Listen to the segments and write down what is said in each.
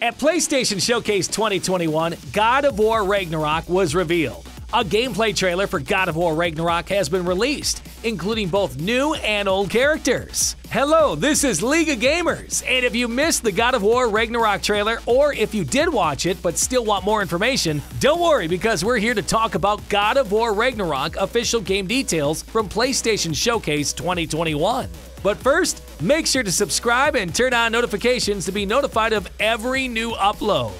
At PlayStation Showcase 2021, God of War Ragnarok was revealed. A gameplay trailer for God of War Ragnarok has been released, including both new and old characters. Hello, this is League of Gamers, and if you missed the God of War Ragnarok trailer, or if you did watch it but still want more information, don't worry because we're here to talk about God of War Ragnarok official game details from PlayStation Showcase 2021. But first, make sure to subscribe and turn on notifications to be notified of every new upload.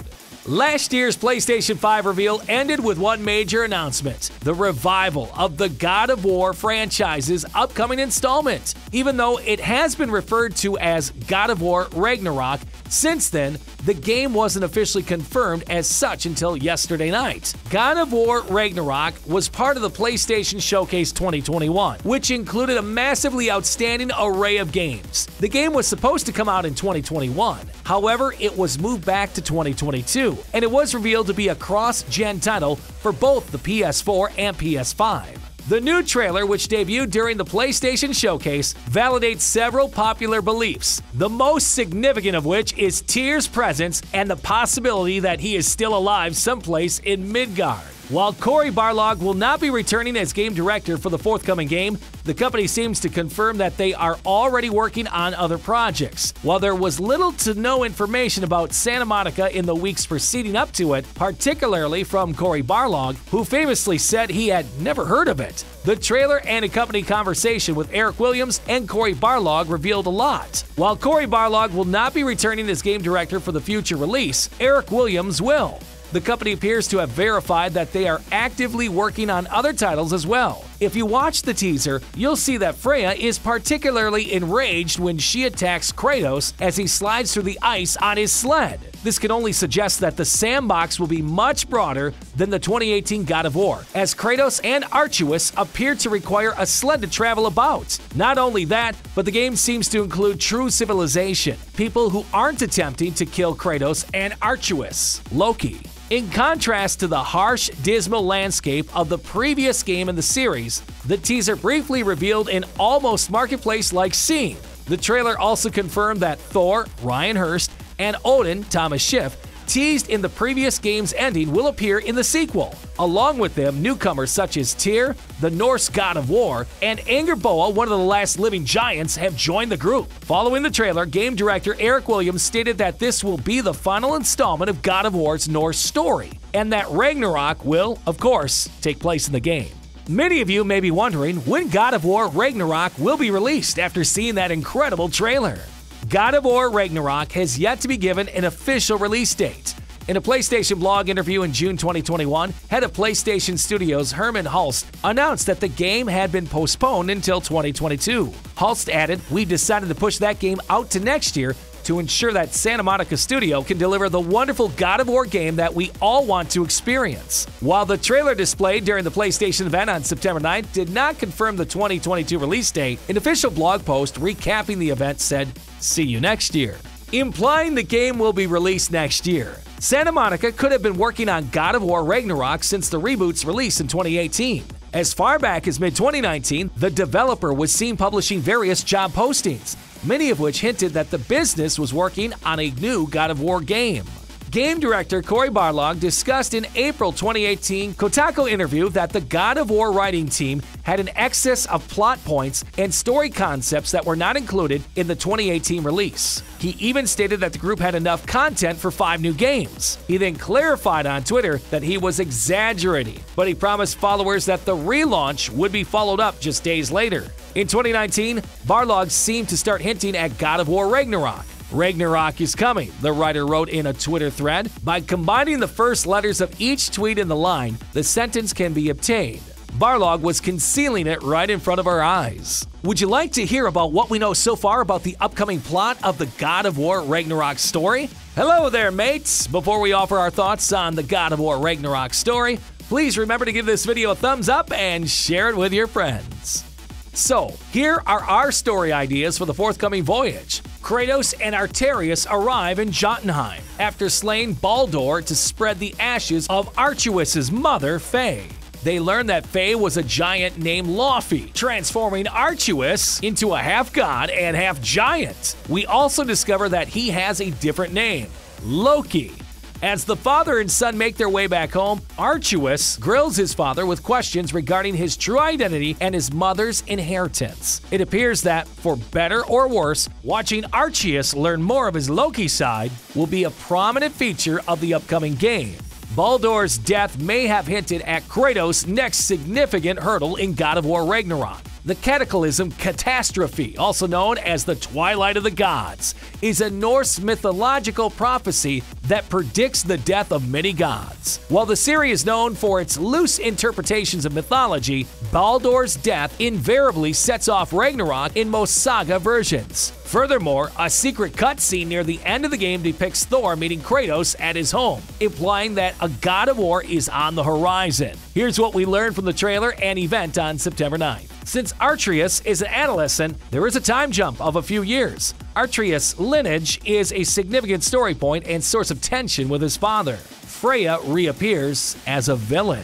Last year's PlayStation 5 reveal ended with one major announcement the revival of the God of War franchise's upcoming installment. Even though it has been referred to as God of War Ragnarok, since then, the game wasn't officially confirmed as such until yesterday night. God of War Ragnarok was part of the PlayStation Showcase 2021, which included a massively outstanding array of games. The game was supposed to come out in 2021, however, it was moved back to 2022, and it was revealed to be a cross gen title for both the PS4 and PS5. The new trailer, which debuted during the PlayStation Showcase, validates several popular beliefs, the most significant of which is Tyr's presence and the possibility that he is still alive someplace in Midgard. While Cory Barlog will not be returning as game director for the forthcoming game, the company seems to confirm that they are already working on other projects. While there was little to no information about Santa Monica in the weeks preceding up to it, particularly from Cory Barlog, who famously said he had never heard of it, the trailer and accompanying conversation with Eric Williams and Cory Barlog revealed a lot. While Cory Barlog will not be returning as game director for the future release, Eric Williams will. The company appears to have verified that they are actively working on other titles as well. If you watch the teaser, you'll see that Freya is particularly enraged when she attacks Kratos as he slides through the ice on his sled. This can only suggest that the sandbox will be much broader than the 2018 God of War, as Kratos and Atreus appear to require a sled to travel about. Not only that, but the game seems to include true civilization, people who aren't attempting to kill Kratos and Atreus, Loki. In contrast to the harsh, dismal landscape of the previous game in the series, the teaser briefly revealed an almost marketplace like scene. The trailer also confirmed that Thor, Ryan Hurst, and Odin, Thomas Schiff, teased in the previous game's ending will appear in the sequel. Along with them, newcomers such as Tyr, the Norse god of war, and Angrboda, one of the last living giants, have joined the group. Following the trailer, game director Eric Williams stated that this will be the final installment of God of War's Norse story, and that Ragnarok will, of course, take place in the game. Many of you may be wondering when God of War Ragnarok will be released after seeing that incredible trailer. God of War Ragnarok has yet to be given an official release date. In a PlayStation blog interview in June 2021, head of PlayStation Studios Hermen Hulst announced that the game had been postponed until 2022. Hulst added, We've decided to push that game out to next year to ensure that Santa Monica Studio can deliver the wonderful God of War game that we all want to experience. While the trailer displayed during the PlayStation event on September 9th did not confirm the 2022 release date, an official blog post recapping the event said, See you next year, implying the game will be released next year. Santa Monica could have been working on God of War Ragnarok since the reboot's release in 2018. As far back as mid 2019, the developer was seen publishing various job postings, many of which hinted that the business was working on a new God of War game. Game director Cory Barlog discussed in April 2018 Kotaku interview that the God of War writing team had an excess of plot points and story concepts that were not included in the 2018 release. He even stated that the group had enough content for five new games. He then clarified on Twitter that he was exaggerating, but he promised followers that the relaunch would be followed up just days later. In 2019, Barlog seemed to start hinting at God of War Ragnarok. Ragnarok is coming, the writer wrote in a Twitter thread. By combining the first letters of each tweet in the line, the sentence can be obtained. Barlog was concealing it right in front of our eyes. Would you like to hear about what we know so far about the upcoming plot of the God of War Ragnarok story? Hello there, mates! Before we offer our thoughts on the God of War Ragnarok story, please remember to give this video a thumbs up and share it with your friends. So, here are our story ideas for the forthcoming voyage. Kratos and Atreus arrive in Jotunheim after slaying Baldur to spread the ashes of Atreus' mother, Faye. They learn that Faye was a giant named Laufey, transforming Atreus into a half god and half giant. We also discover that he has a different name. Loki. As the father and son make their way back home, Atreus grills his father with questions regarding his true identity and his mother's inheritance. It appears that, for better or worse, watching Atreus learn more of his Loki side will be a prominent feature of the upcoming game. Baldur's death may have hinted at Kratos' next significant hurdle in God of War Ragnarok. The cataclysm catastrophe, also known as the Twilight of the Gods, is a Norse mythological prophecy that predicts the death of many gods. While the series is known for its loose interpretations of mythology, Baldur's death invariably sets off Ragnarok in most saga versions. Furthermore, a secret cutscene near the end of the game depicts Thor meeting Kratos at his home, implying that a god of war is on the horizon. Here's what we learned from the trailer and event on September 9th. Since Atreus is an adolescent, there is a time jump of a few years. Atreus' lineage is a significant story point and source of tension with his father. Freya reappears as a villain.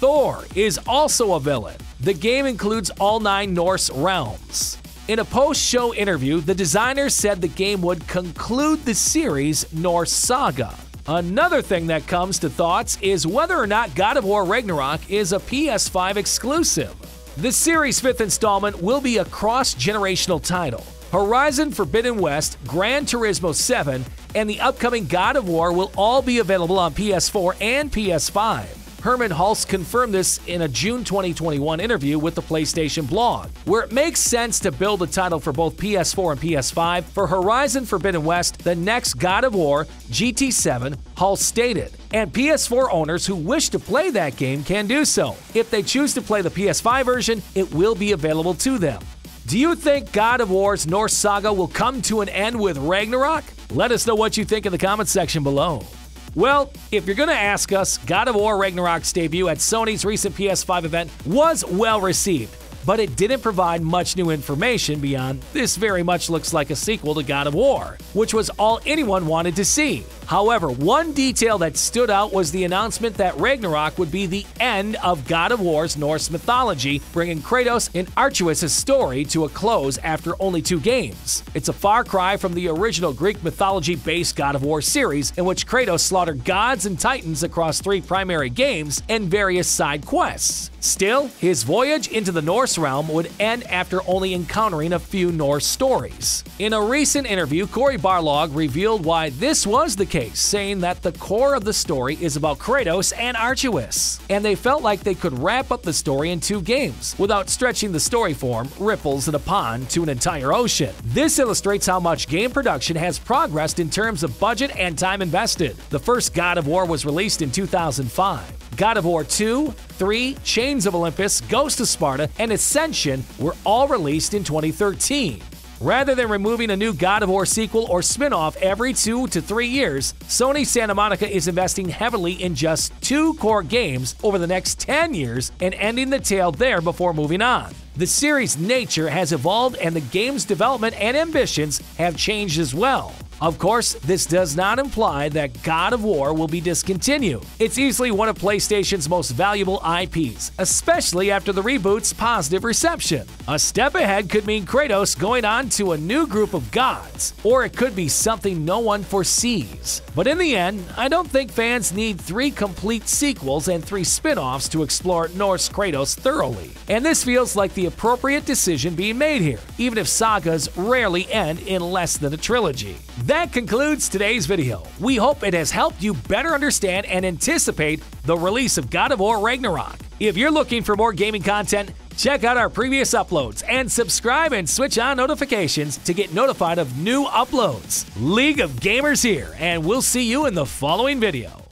Thor is also a villain. The game includes all nine Norse realms. In a post show interview, the designer said the game would conclude the series' Norse saga. Another thing that comes to thoughts is whether or not God of War Ragnarok is a PS5 exclusive. The series' fifth installment will be a cross generational title. Horizon Forbidden West, Gran Turismo 7, and the upcoming God of War will all be available on PS4 and PS5. Hermen Hulst confirmed this in a June 2021 interview with the PlayStation blog, where it makes sense to build a title for both PS4 and PS5 for Horizon Forbidden West, the next God of War, GT7, Hulst stated. And PS4 owners who wish to play that game can do so. If they choose to play the PS5 version, it will be available to them. Do you think God of War's Norse saga will come to an end with Ragnarok? Let us know what you think in the comments section below. Well, if you're going to ask us, God of War Ragnarok's debut at Sony's recent PS5 event was well received, but it didn't provide much new information beyond this very much looks like a sequel to God of War, which was all anyone wanted to see. However, one detail that stood out was the announcement that Ragnarok would be the end of God of War's Norse mythology, bringing Kratos and Atreus' story to a close after only two games. It's a far cry from the original Greek mythology-based God of War series, in which Kratos slaughtered gods and titans across three primary games and various side quests. Still, his voyage into the Norse realm would end after only encountering a few Norse stories. In a recent interview, Cory Barlog revealed why this was the case, saying that the core of the story is about Kratos and Atreus, and they felt like they could wrap up the story in two games without stretching the story form, ripples in a pond, to an entire ocean. This illustrates how much game production has progressed in terms of budget and time invested. The first God of War was released in 2005. God of War 2, 3, Chains of Olympus, Ghost of Sparta, and Ascension were all released in 2013. Rather than removing a new God of War sequel or spin off every two to three years, Sony Santa Monica is investing heavily in just two core games over the next 10 years and ending the tale there before moving on. The series' nature has evolved and the game's development and ambitions have changed as well. Of course, this does not imply that God of War will be discontinued. It's easily one of PlayStation's most valuable IPs, especially after the reboot's positive reception. A step ahead could mean Kratos going on to a new group of gods, or it could be something no one foresees. But in the end, I don't think fans need three complete sequels and three spin offs to explore Norse Kratos thoroughly. And this feels like the appropriate decision being made here, even if sagas rarely end in less than a trilogy. That concludes today's video. We hope it has helped you better understand and anticipate the release of God of War Ragnarok. If you're looking for more gaming content, check out our previous uploads and subscribe and switch on notifications to get notified of new uploads. League of Gamers here, and we'll see you in the following video.